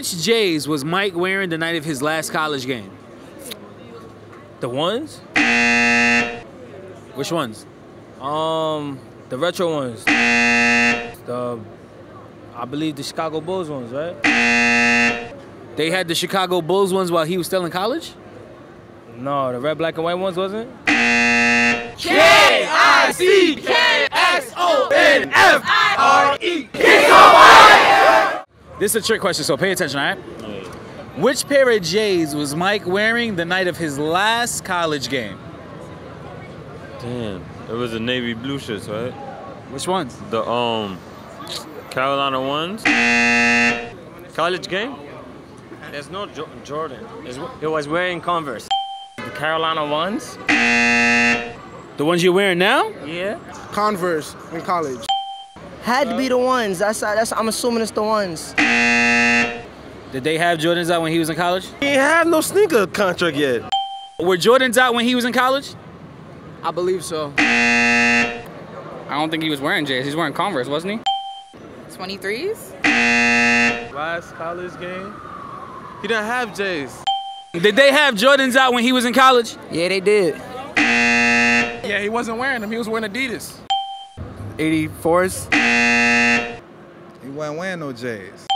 Which J's was Mike wearing the night of his last college game? The ones? Which ones? Um, the retro ones. The, I believe the Chicago Bulls ones, right? They had the Chicago Bulls ones while he was still in college? No, the red, black, and white ones wasn't. This is a trick question, so pay attention, all right? Which pair of J's was Mike wearing the night of his last college game? Damn, it was the navy blue shirts, right? Which ones? The um Carolina ones. College game? There's no jo- Jordan. It was wearing Converse. The Carolina ones? The ones you're wearing now? Yeah. Converse in college. Had to be the ones. That's that's. I'm assuming it's the ones. Did they have Jordans out when he was in college? He ain't have no sneaker contract yet. Were Jordans out when he was in college? I believe so. I don't think he was wearing J's. He's wearing Converse, wasn't he? 23s? Last college game, he didn't have J's. Did they have Jordans out when he was in college? Yeah, they did. Yeah, he wasn't wearing them. He was wearing Adidas. 84s. He wasn't wearing no J's.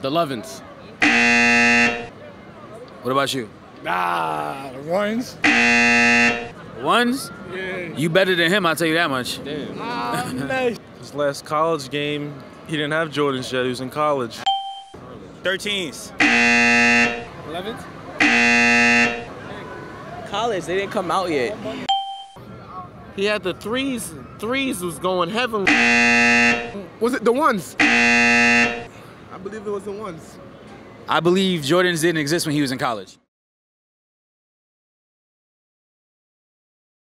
The Lovins. What about you? Ah, the ones. Ones? Yeah. You better than him, I'll tell you that much. Ah, nice. His last college game, he didn't have Jordans yet. He was in college. 13s. 11th. College, they didn't come out yet. He had the threes. Threes was going heavenly. Was it the ones? I believe it was the ones. I believe Jordans didn't exist when he was in college.